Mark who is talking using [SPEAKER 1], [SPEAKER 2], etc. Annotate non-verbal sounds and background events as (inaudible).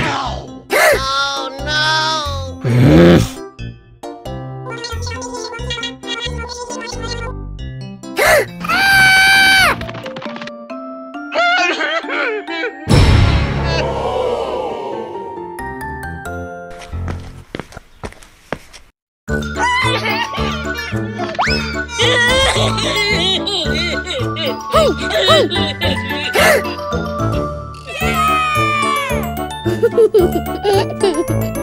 [SPEAKER 1] oh
[SPEAKER 2] no!
[SPEAKER 3] Ah!
[SPEAKER 4] (laughs) (laughs) Hehehehe